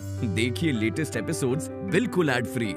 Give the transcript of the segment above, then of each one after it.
देखिए latest episodes बिल्कुल ad free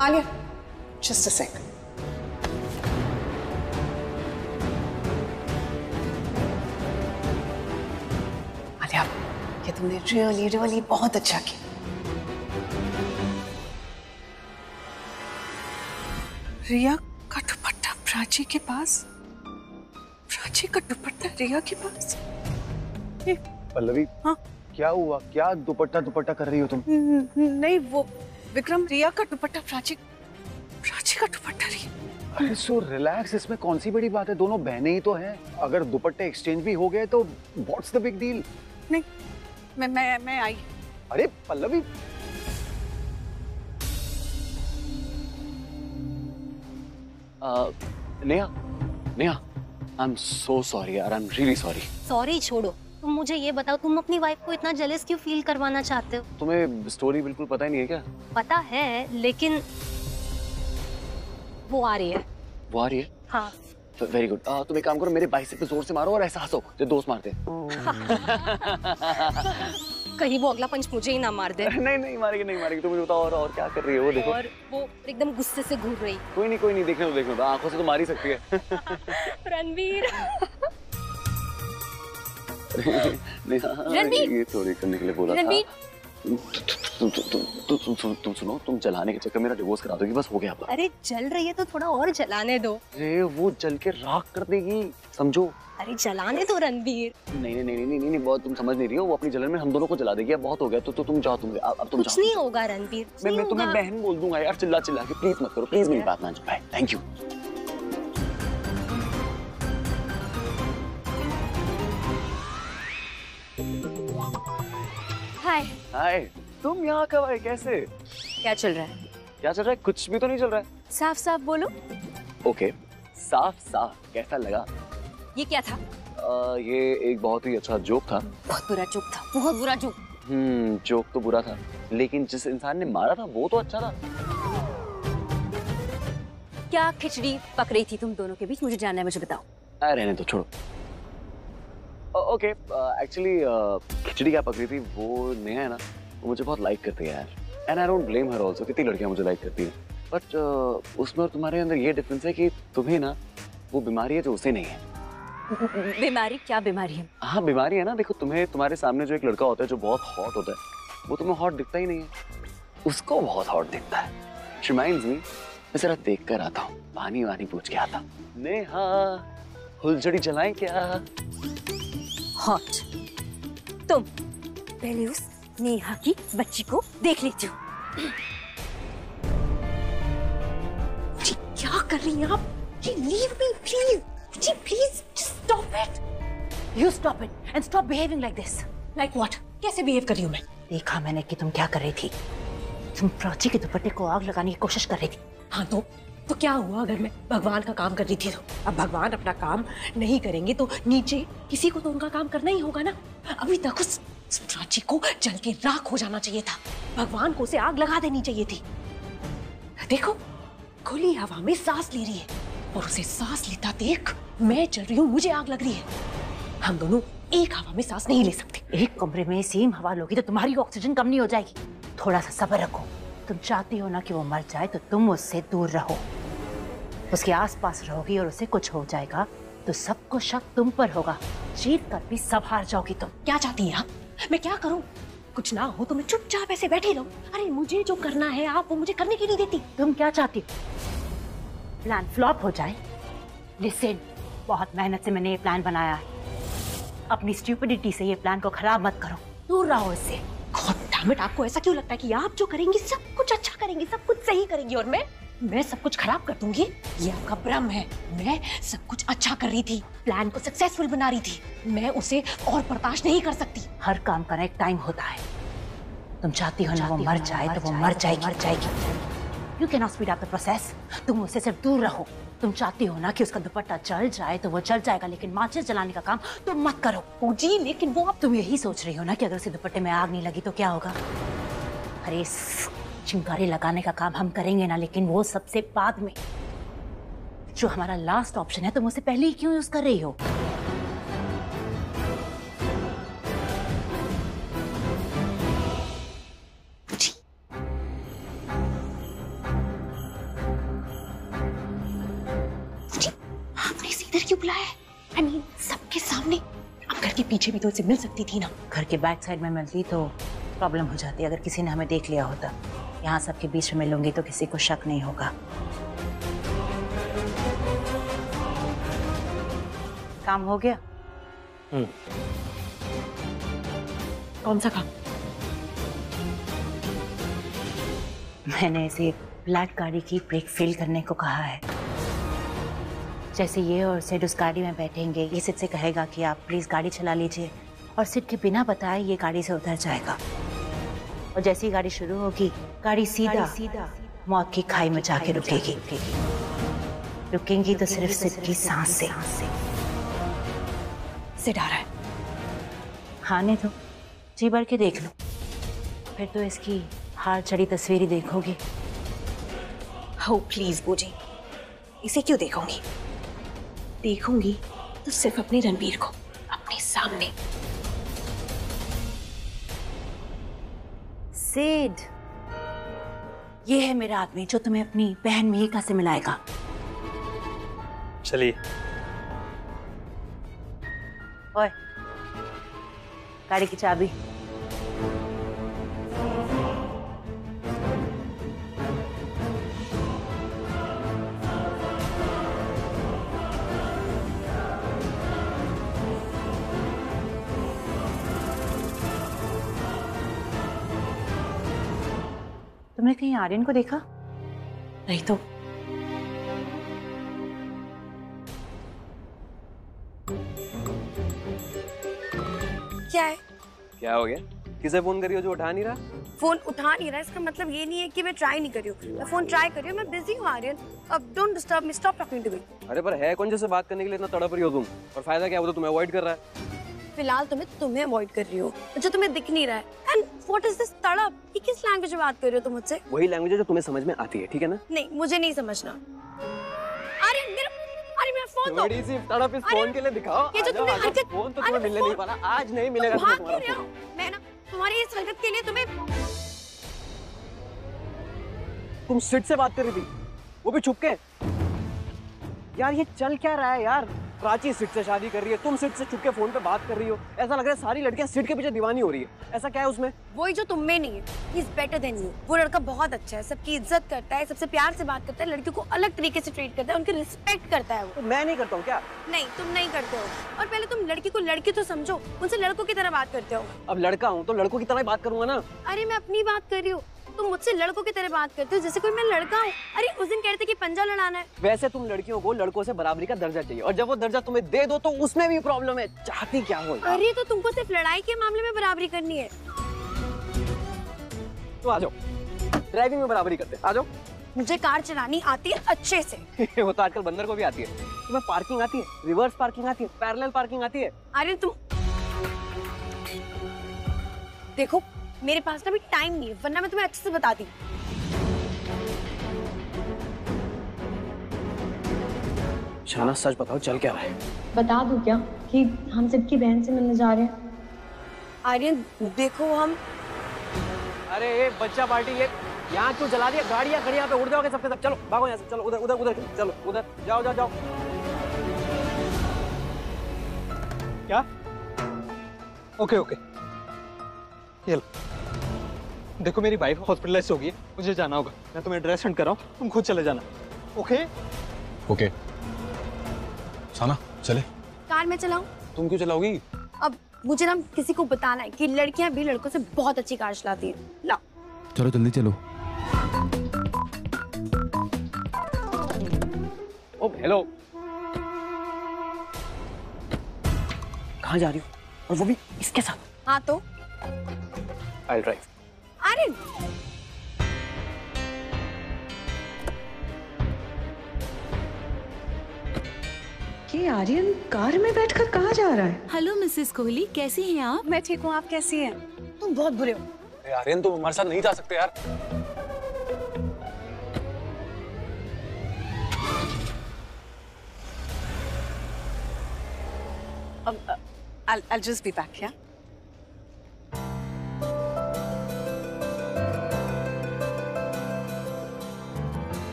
Alia, just a sec. Alia ये तुमने रियली रियली बहुत अच्छा किया रिया का दुपट्टा प्राची के पास? प्राची का दुपट्टा रिया के पास? पल्लवी हाँ? क्या हुआ? क्या दुपट्टा दुपट्टा कर रही हो तुम? न- न- नहीं वो विक्रम रिया का दुपट्टा प्राची प्राची का दुपट्टा रिया अरे सो रिलैक्स इसमें कौन सी बड़ी बात है? दोनों बहनें ही तो हैं। अगर दुपट्टे एक्सचेंज भी हो गए तो व्हाट्स द बिग डील नहीं मैं मैं मैं आई। अरे Pallavi. Neha Neha I am so sorry यार I am really sorry sorry छोड़ो। तुम मुझे ये बताओ तुम अपनी वाइफ को इतना जेलस क्यों फील करवाना चाहते हो? तुम्हें स्टोरी बिल्कुल पता ही नहीं है क्या? पता है लेकिन वो आ रही है। वो आ रही है? हाँ। वेरी गुड तुम एक काम करो मेरे बाइसेप पे ज़ोर से मारो और ऐसा हंसो जो दोस्त मारते कहीं वो अगला पंच मुझे ही ना मार दे। नहीं नहीं मारेगी नहीं मारेगी। तुम मुझे बताओ और, और क्या कर रही है वो देखो। और वो एकदम गुस्से से घूर रही। कोई नहीं कोई नहीं देखने दो देखने दो। आँखों से तो मार ही सकती है। रणवीर! ये चोरी करने के लिए बोला था। तुम तुम तुम तुम तुम तुम तुम सुनो तुम जलाने के चक्कर मेरा डिवोर्स करा दोगी बस हो गया अरे जल रही है तो थोड़ा और जलाने दो। अरे वो जल के राख कर देगी समझो। अरे जलाने दो रणवीर नहीं नहीं नहीं नहीं बहुत तुम समझ नहीं रही हो वो अपनी जलन में हम दोनों को जला देगी अब बहुत हो गया तो, तो तुम जाओ तुम अब तुम कुछ नहीं होगा रणवीर कुछ मैं मैं तुम्हें बहन बोल दूँगा यार चिल्ला चिल्ला के प्लीज़ मत करो प्लीज़ मेरी बात मान जाओ थैंक यू हाय। हाय तुम यहाँ कब आए? कैसे? क्या चल रहा है? क्या चल रहा है? कुछ भी तो नहीं चल रहा है। साफ़ साफ़ बोलो। ओके साफ़ साफ़ कैसा लगा? ये क्या था? आ, ये एक बहुत ही अच्छा जोक था। बहुत बुरा जोक था बहुत बुरा जो हम्म जोक तो बुरा था लेकिन जिस इंसान ने मारा था वो तो अच्छा था। क्या खिचड़ी पक रही थी तुम दोनों के बीच? मुझे जानना है मुझे बताओ। आ, रहने तो छोड़ो। ओके एक्चुअली खिचड़ी क्या पक रही थी वो नेहा है ना वो मुझे बहुत लाइक करती है यार। And I don't blame her also कितनी लड़कियाँ मुझे लाइक करती हैं। बट uh, उसमें और तुम्हारे अंदर ये डिफरेंस है कि तुम्हें ना वो बीमारी है जो उसे नहीं है। बीमारी? क्या बीमारी है? हाँ बीमारी है ना देखो तुम्हें तुम्हारे सामने जो एक लड़का होता है जो बहुत हॉट होता है वो तुम्हें हॉट दिखता ही नहीं है। उसको बहुत हॉट दिखता है। रिमाइंड्स मी मैं जरा देख कर आता हूँ पानी वानी पूछ के आता नेहा फुलझड़ी जलाएँ क्या? हॉट तुम पहले उस नेहा की बच्ची को देख लेती हूँ। जी क्या कर रही हैं आप? जी leave me please ji please stop it you stop it and stop behaving like this like what कैसे बिहेव कर रही हूँ मैं? देखा मैंने कि तुम क्या कर रही थी। तुम प्राची के दुपट्टे को आग लगाने की कोशिश कर रही थी। हाँ तो तो क्या हुआ अगर मैं भगवान का काम कर रही थी तो? अब भगवान अपना काम नहीं करेंगे तो नीचे किसी को तो उनका काम करना ही होगा ना? अभी तक उस उस को जल के राख हो जाना चाहिए था। भगवान को उसे आग लगा देनी चाहिए थी। देखो, खुली हवा में सांस ले रही है और उसे सांस लेता देख मैं चल रही हूँ, मुझे आग लग रही है। हम दोनों एक हवा में सांस नहीं ले सकते। एक कमरे में सेम हवा लोगी तो तुम्हारी ऑक्सीजन कम नहीं हो जाएगी। थोड़ा सा सब्र रखो। तुम चाहती हो ना कि वो मर जाए तो तुम उससे दूर रहो। उसके आसपास रहोगी और उसे कुछ हो जाएगा तो सबको शक तुम पर होगा। जीत कर भी सब हार जाओगी तुम। क्या चाहती हैं आप? मैं क्या करूँ? कुछ ना हो तो मैं चुपचाप ऐसे बैठी रहूँ। अरे मुझे जो करना है आप वो मुझे करने की नहीं देती। तुम क्या चाहती? हो प्लान फ्लॉप हो जाए। लिसन बहुत मेहनत से मैंने ये प्लान बनाया है। अपनी स्टूपिडिटी से ये प्लान को खराब मत करो। दूर रहो इससे गॉड डैम आपको ऐसा क्यों लगता है कि आप जो करेंगी सब कुछ अच्छा करेंगी सब कुछ सही करेंगी और मैं मैं सब कुछ खराब कर दूँगी? ये आपका भ्रम है। मैं सब कुछ अच्छा कर रही थी प्लान को सक्सेसफुल बना रही थी। मैं उसे और बर्दाश्त नहीं कर सकती। हर काम का एक टाइम होता है। तुम चाहती हो ना वो मर जाए तो वो मर जाएगी। मर जाएगी। You can not speed up the process तुम उससे सिर्फ़ दूर रहो। तुम चाहती हो ना कि उसका दुपट्टा जल जाए तो वो जल जाएगा लेकिन माचिस जलाने का काम तुम मत करो। जी लेकिन वो आप तुम यही सोच रही हो ना कि अगर उसे दुपट्टे में आग नहीं लगी तो क्या होगा? अरे चिंगारी लगाने का काम हम करेंगे ना लेकिन वो सबसे बाद में जो हमारा लास्ट ऑप्शन है तुम उसे पहले ही क्यों यूज़ कर रही हो? इधर क्यों बुलाया है? आई मीन सबके सामने। अब घर के पीछे भी तो इसे मिल सकती थी ना। घर के बैक साइड में मिलती तो प्रॉब्लम हो जाती अगर किसी ने हमें देख लिया होता। यहाँ सबके बीच में मिलूँगी तो किसी को शक नहीं होगा। काम हो गया? कौन सा काम? मैंने इसे ब्लैक गाड़ी की ब्रेक फेल करने को कहा है। जैसे ये और सिड उस गाड़ी में बैठेंगे ये सिड से कहेगा कि आप प्लीज़ गाड़ी चला लीजिए और सिड के बिना बताए ये गाड़ी से उतर जाएगा। और जैसे ही गाड़ी शुरू होगी गाड़ी सीधा सीधा मौत की खाई में जाके रुकेगी। रुकेंगी। तो सिर्फ़ सिड की सांस से। से। डरा है। खाने दो जी भर के देख लो। फिर तो इसकी हार चढ़ी तस्वीर ही देखोगी। हो प्लीज़ बूजी इसे क्यों देखूँगी? देखूँगी तो सिर्फ़ अपने रणबीर को अपने सामने। सिड ये है मेरा आदमी जो तुम्हें अपनी बहन मिहिका से मिलाएगा। चलिए। ओए गाड़ी की चाबी। तुमने कहीं आर्यन को देखा? नहीं तो। क्या है? क्या हो गया? किसे फ़ोन करी हो जो उठा नहीं रहा? फ़ोन उठा नहीं रहा इसका मतलब ये नहीं है कि मैं ट्राई नहीं कर रही हूँ। मैं फ़ोन ट्राई कर रही हूँ मैं बिज़ी हूँ आर्यन। अब don't disturb me stop talking to me अरे पर है कौन जैसे बात करने के लिए इतना तड़प रही हो तुम? और फ़ायदा क्या वो तो तुम्हें अवॉइड कर रहा है। फ़िलहाल तो मैं तुम्हें अवॉइड कर रही हूँ। जो तुम्हें दिख नहीं रहा है। एंड व्हाट इज़ दिस तड़प? ये किस लैंग्वेज में बात कर रही हो तुम मुझसे? वही लैंग्वेज है जो तुम्हें समझ में आती है ठीक है ना? नहीं मुझे नहीं समझना। अरे मेरा अरे मेरा फ़ोन दो थोड़ी सी तड़प इस फ़ोन के लिए दिखाओ। ये जो तुमने हरकत- फ़ोन तो तुम्हें मिलने नहीं वाला आज नहीं मिलेगा तुम्हें तुम्हारा मैं ना तुम्हारी इस हरकत के लिए तुम्हें तुम सिट से बात कर रही थी। वो भी छुप के। यार ये चल क्या रहा है यार? प्राची सिट से शादी कर रही है तुम सिट से छुप के फ़ोन पे बात कर रही हो। ऐसा लग रहा है सारी लड़कियाँ सिट के पीछे दीवानी हो रही है। ऐसा क्या है उसमें? वही जो तुम में नहीं है इज़ बेटर देन यू वो लड़का बहुत अच्छा है सबकी इज़्ज़त करता है सबसे प्यार से बात करता है लड़कियों को अलग तरीके से ट्रीट करता है उनकी रिस्पेक्ट करता है वो। तो मैं नहीं करता हूँ क्या? नहीं तुम नहीं करते हो। और पहले तुम लड़की को लड़की तो समझो उनसे लड़कों की तरह बात करते हो। अब लड़का हूँ तो लड़कों की तरह बात करूँगा ना। अरे मैं अपनी बात कर रही हूँ। तुम मुझसे लड़कों की तरह बात करते हो जैसे कोई मैं लड़का हूँ। अरे उस दिन कहते कि पंजा लड़ाना है। वैसे तुम लड़कियों को लड़कों से बराबरी का दर्जा चाहिए और जब वो दर्जा तुम्हें दे दो तो उसमें भी प्रॉब्लम है। चाहती क्या हो अरे तो तुमको सिर्फ़ लड़ाई के मामले में बराबरी करनी है। तो आ जाओ। ड्राइविंग में बराबरी करते आ जाओ। मुझे कार चलानी आती है अच्छे से। वो तो आजकल बंदर को भी आती है। तुम्हें पार्किंग आती है? रिवर्स पार्किंग आती है? पैरेलल पार्किंग आती है? अरे तुम देखो मेरे पास ना अभी टाइम नहीं है वरना मैं तुम्हें अच्छे से बताती। शाना सच बताओ चल क्या रहा है? बता दूँ क्या? कि हम सबकी बहन से मिलने जा रहे हैं। आर्यन देखो हम। अरे ये बच्चा पार्टी ये यहाँ क्यों जला दिया? गाड़ियाँ खड़ी यहाँ पे उड़ जाओगे सबके सब चलो भागो यहाँ से चलो उधर उधर उधर चलो उधर। जाओ जाओ जाओ। क्या? Okay okay. ये लो। देखो मेरी वाइफ हॉस्पिटलाइज हो गई मुझे जाना होगा। मैं तुम्हें एड्रेस सेंड कर रहा हूँ तुम खुद चले जाना। ओके ओके साना चले। कार में चलाऊं? तुम क्यों चलाओगी? अब मुझे ना किसी को बताना है कि लड़कियाँ भी लड़कों से बहुत अच्छी कार चलाती है। लाओ चलो जल्दी चलो। ओ हेलो कहाँ जा रही हो? और वो भी इसके साथ? हाँ तो? आई ड्राइव अरे ये आर्यन कार में बैठकर कहाँ जा रहा है? हेलो मिसेस कोहली कैसी हैं आप? मैं ठीक हूँ आप कैसी हैं? तुम बहुत बुरे हो। आर्यन तुम हमारे साथ नहीं जा सकते यार। Um, uh, I'll, I'll just be back,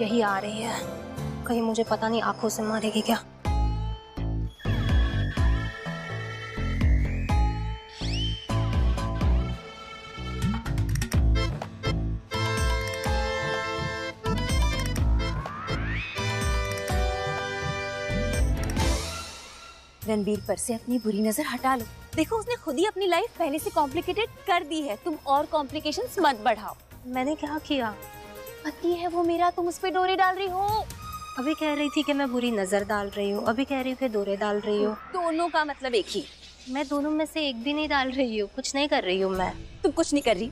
यही आ रही है। कहीं मुझे पता नहीं आँखों से मारेगी क्या? रणबीर पर से अपनी बुरी नज़र हटा लो। देखो, उसने खुद ही अपनी लाइफ पहले से कॉम्प्लिकेटेड कर दी है। तुम और कॉम्प्लिकेशंस मत बढ़ाओ। मैंने क्या किया? पति है वो मेरा तुम उस पे डोरे डाल रही हो। अभी कह रही थी कि मैं बुरी नज़र डाल रही हूँ। अभी कह रही हूँ दौरे डाल रही हूँ। दोनों का मतलब एक ही। मैं दोनों में से एक भी नहीं डाल रही हूँ। कुछ नहीं कर रही हूँ मैं। तुम कुछ नहीं कर रही।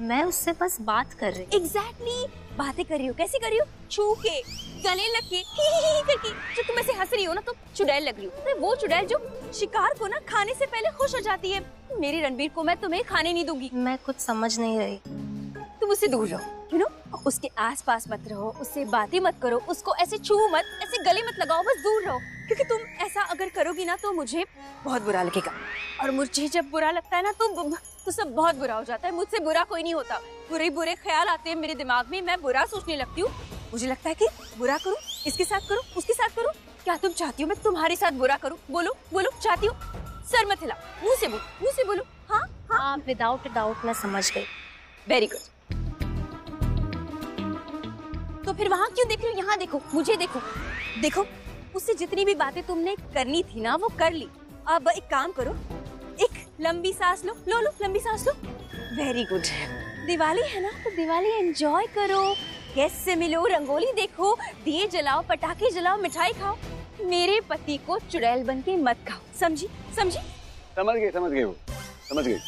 मैं उससे बस बात कर रही एग्जैक्टली exactly. बातें कर रही हो। कैसे कर रही हो? छू के गले लग के ही ही ही करके। जो तुम ऐसे हंस रही हो ना तो चुड़ैल लग रही हो। तो वो चुड़ैल जो शिकार को ना खाने से पहले खुश हो जाती है। मेरी रणबीर को मैं तुम्हें खाने नहीं दूँगी। मैं कुछ समझ नहीं रही। उससे दूर रहो यू नो उसके आसपास मत रहो उससे बातें मत करो उसको ऐसे छू मत ऐसे गले मत लगाओ बस दूर रहो। क्योंकि तुम ऐसा अगर करोगी ना तो मुझे बहुत बुरा लगेगा। और मुझे जब बुरा लगता है ना तो तो सब बहुत बुरा हो जाता है। मुझसे बुरा कोई नहीं होता। बुरे बुरे ख्याल आते हैं मेरे दिमाग में मैं बुरा सोचने लगती हूँ। मुझे लगता है कि बुरा करूँ इसके साथ करूँ उसके साथ करूँ? क्या तुम चाहती हो मैं तुम्हारे साथ बुरा करूँ? बोलो बोलो चाहती हो। सर मत हिला मुँह से बोलो मुँह से बोलो। हाँ हाँ। विदाउट डाउट मैं समझ गई। वेरी गुड तो फिर वहाँ क्यों देख रही हो? यहाँ देखो, मुझे देखो। देखो, उससे जितनी भी बातें तुमने करनी थी ना, वो कर ली। अब एक काम करो, एक लंबी सांस लो। लो लो, लंबी सांस लो। वेरी गुड दिवाली है ना तो दिवाली एंजॉय करो। गेस्ट से मिलो, रंगोली देखो, दिए जलाओ, पटाखे जलाओ, मिठाई खाओ। मेरे पति को चुड़ैल बन के मत खाओ। समझी? समझी? समझ गए समझ गए वो। समझ गए।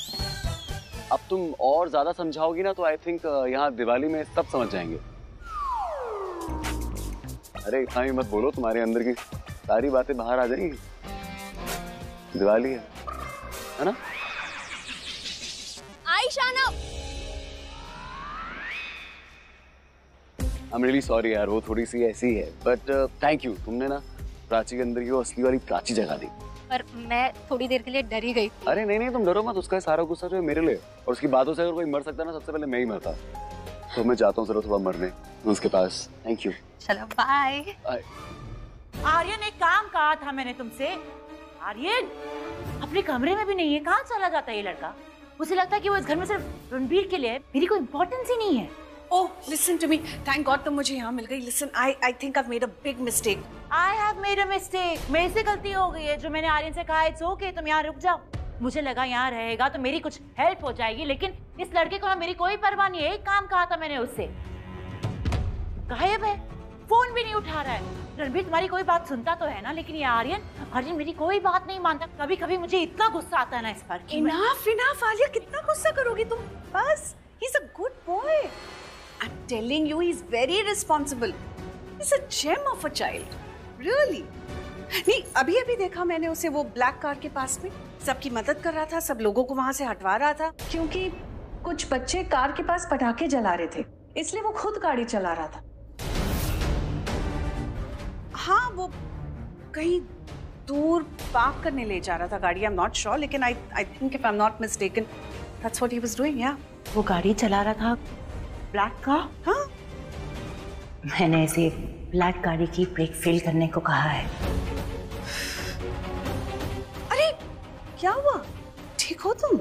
अब तुम और ज़्यादा समझाओगी ना तो आई थिंक यहाँ दिवाली में सब समझ जाएँगे। अरे इतना भी मत बोलो तुम्हारे अंदर की सारी बातें बाहर आ जाएँगी। दिवाली है है ना? Aishana I am really sorry यार वो थोड़ी सी ऐसी है बट थैंक यू तुमने ना प्राची के अंदर की वो असली वाली प्राची जगा दी। पर मैं थोड़ी देर के लिए डर ही गई अरे नहीं नहीं तुम डरो मत उसका सारा गुस्सा जो है मेरे लिए और उसकी बातों से अगर कोई मर सकता है ना सबसे पहले मैं ही मरता। तो मैं जाता हूँ जरा थोड़ा मरने। उसके पास। थैंक यू चलो बाय आर्यन एक काम कहा था मैंने तुमसे। आर्यन अपने कमरे में भी नहीं है। कहाँ चला जाता है ये लड़का? मुझे लगता है कि वो इस घर में सिर्फ़ रणबीर के लिए मेरी कोई इम्पोर्टेंस ही नहीं है। Oh, listen to me. Thank God तुम मुझे यहाँ मिल गई. Listen, I I think I've made a big mistake. I have made a mistake. मेरे से गलती हो गई है जो मैंने आर्यन से कहा। इट्स ओके तुम यहाँ रुक जाओ। मुझे लगा यहाँ रहेगा तो मेरी कुछ हेल्प हो जाएगी लेकिन इस लड़के को ना मेरी कोई परवाह नहीं है एक काम कहा था मैंने उससे गायब है फ़ोन भी नहीं उठा रहा है रणबीर तुम्हारी कोई बात सुनता तो है ना लेकिन ये आर्यन आर्यन मेरी कोई बात नहीं मानता कभी कभी मुझे इतना गुस्सा आता है ना इस पर Enough, enough, आलिया कितना गुस्सा करोगी तुम? बस. He's a good boy. I'm telling you, he's very responsible. He's a gem of a child. Really. नहीं अभी अभी देखा मैंने उसे वो ब्लैक कार के पास में सबकी मदद कर रहा था सब लोगों को वहाँ से हटवा रहा था क्योंकि कुछ बच्चे कार के पास पटाखे जला रहे थे इसलिए वो खुद गाड़ी चला रहा था। हाँ वो कहीं दूर पार्क करने ले जा रहा था गाड़ी आई एम नॉट श्योर लेकिन I I think if I am not mistaken that's what he was doing या वो गाड़ी चला रहा था ब्लैक का? हाँ। मैंने इसे ब्लैक गाड़ी की ब्रेक फेल करने को कहा है। क्या हुआ? ठीक हो तुम?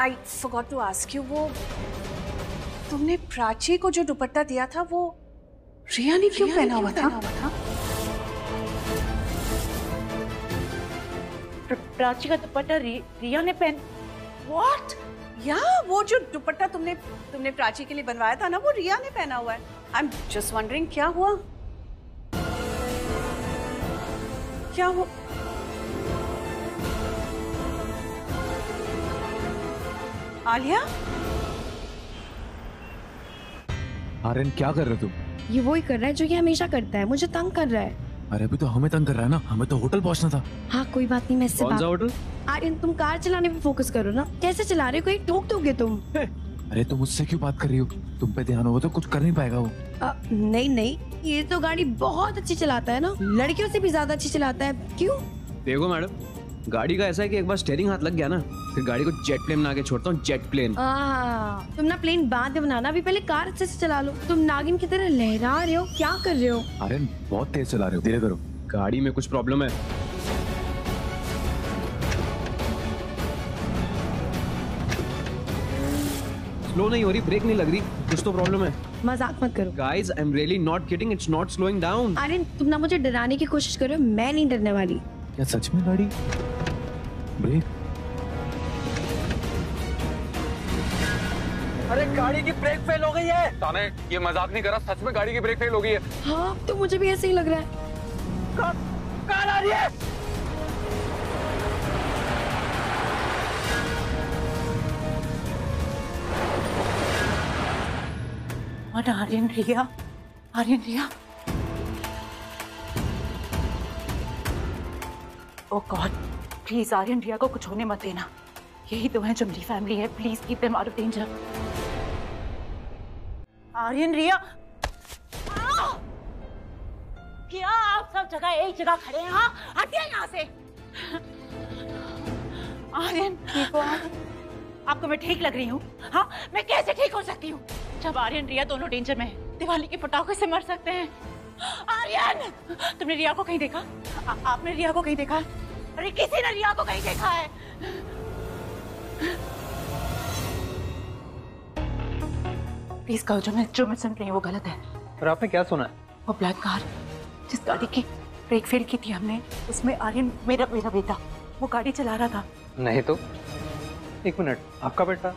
I forgot to ask you वो तुमने प्राची को जो दुपट्टा दिया था वो रिया ने क्यों पहना हुआ था? प्राची का दुपट्टा रि, रिया ने पहन व्हाट या वो जो दुपट्टा तुमने तुमने प्राची के लिए बनवाया था ना वो रिया ने पहना हुआ है। आई एम जस्ट वंडरिंग क्या हुआ? क्या हुआ? आलिया? आर्यन क्या कर रहे हो तुम? ये वही कर रहा है जो ये हमेशा करता है। मुझे तंग कर रहा है। अरे अभी तो हमें तंग कर रहा है ना। हमें तो होटल पहुँचना था। हाँ कोई बात नहीं मैं इससे कौन सा बात होटल? आर्यन तुम कार चलाने पे फोकस करो ना। कैसे चला रहे हो? कोई टोक दोगे तुम? अरे तुम मुझसे क्यों बात कर रही हो? तुम पे ध्यान होगा तो कुछ कर नहीं पाएगा वो। नहीं नहीं। ये तो गाड़ी बहुत अच्छी चलाता है ना। लड़कियों से भी ज़्यादा अच्छी चलाता है। क्यों? देखो मैडम गाड़ी का ऐसा है कि एक बार स्टेयरिंग हाथ लग गया ना फिर गाड़ी को जेट प्लेन बना के छोड़ता हूँ जेट प्लेन आ, तुम ना प्लेन बाद में बनाना अभी पहले कार अच्छे से चला लो। तुम नागिन की तरह लहरा रहे हो क्या कर रहे हो? आर्यन बहुत तेज चला रहे हो धीरे करो। गाड़ी में कुछ प्रॉब्लम है। स्लो नहीं हो रही ब्रेक नहीं लग रही कुछ तो प्रॉब्लम है। मज़ाक मत करो। Guys I am really not kidding it's not slowing down Aryan तुम ना मुझे डराने की कोशिश कर रहे हो मैं नहीं डरने वाली। क्या सच में गाड़ी ब्रेक अरे गाड़ी की ब्रेक फेल हो गई है। ताने ये मज़ाक नहीं कर रहा सच में गाड़ी की ब्रेक फेल हो गई है। हाँ तो मुझे भी ऐसे ही लग रहा है। कार आ रही है? Aryan Riya Aryan Riya. Oh God please Aryan Riya को कुछ होने मत देना। यही तो है जो मेरी फैमिली है please keep them out of danger Aryan Riya क्या आप सब जगह एक जगह खड़े हैं हाँ? हटिए यहाँ से। आर्यन ठीक हो आपको मैं ठीक लग रही हूँ। हाँ मैं कैसे ठीक हो सकती हूँ? जब आर्यन रिया दोनों डेंजर में हैं, दिवाली के पटाखे से मर सकते हैं। आर्यन तुमने रिया को कहीं देखा? आ, आपने रिया को कहीं देखा? अरे किसी ने रिया को कहीं देखा है? प्लीज़ कहो जो मैं जो मैं सुन रही हूँ वो गलत है। और आपने क्या सुना है? वो ब्लैक कार जिस गाड़ी की ब्रेक फेल की थी हमने उसमें आर्यन मेरा मेरा बेटा वो गाड़ी चला रहा था। नहीं तो? एक मिनट आपका बेटा?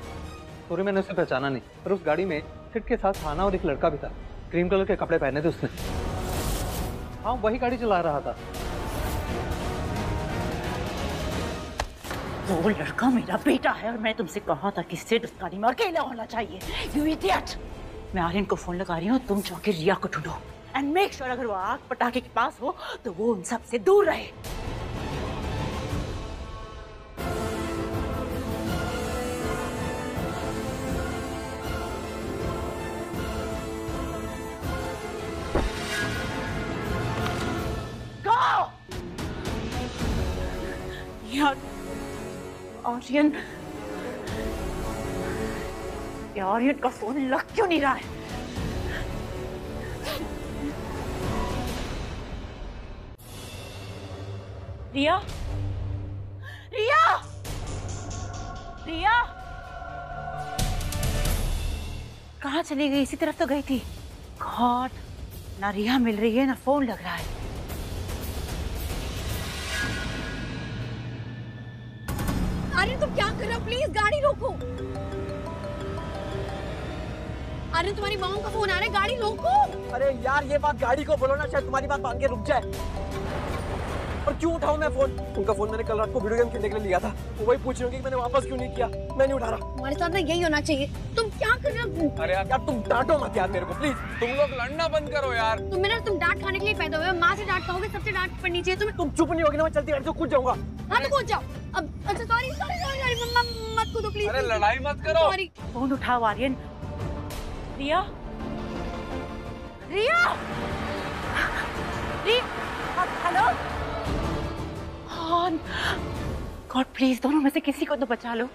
सॉरी मैंने उसे पहचाना नहीं पर उस गाड़ी में सिट के साथ खाना और एक लड़का भी था। क्रीम कलर के कपड़े पहने थे उसने। हाँ वही गाड़ी चला रहा था। वो लड़का मेरा बेटा है और मैं तुमसे कहा था कि सिर्फ़ गाड़ी में अकेला होना चाहिए। यू इडियट मैं आर्यन को फ़ोन लगा रही हूँ, तुम जाके रिया को ढूंढो। एंड मेक श्योर अगर वो आग पटाखे के पास हो तो वो उन सबसे दूर रहे। आर्यन ये आर्यन का फ़ोन लग क्यों नहीं रहा है रिया रिया रिया कहाँ चली गई? इसी तरफ़ तो गई थी। गॉड ना रिया मिल रही है, ना फ़ोन लग रहा है। प्लीज़ गाड़ी रोको। अरे तुम्हारी माँ का फ़ोन आ रहा है गाड़ी रोको। अरे यार ये बात गाड़ी को बोलो ना शायद तुम्हारी बात मान के रुक जाए। और क्यों उठाऊं मैं फ़ोन? उनका फ़ोन मैंने कल रात को वीडियो गेम खेलने के लिए लिया था। वो वही पूछ रही होंगी कि मैंने वापस क्यों नहीं किया? मैं नहीं उठा रहा। हमारे साथ ना यही होना चाहिए। तुम क्या कर रहे हो? अरे यार, यार तुम डांटो मत यार मेरे को प्लीज़ तुम लोग लड़ना बंद करो यार। तुम मेरा तुम डांट खाने के लिए पैदा हुए हो। माँ से डांट खाओगे सबसे डांट पड़नी चाहिए तुम्हें। तुम चुप नहीं होगी ना मैं चलती गाड़ी से कूद जाऊँगा। हाँ तो कूद जाओ। अब अच्छा सॉरी सॉरी सॉरी मम्मा मत कूदो प्लीज़ अरे लड़ाई मत करो। सॉरी फ़ोन उठाओ आर्यन। रिया? रिया? री- हेलो? गॉड गॉड प्लीज़ दोनों में से किसी को तो बचा लो।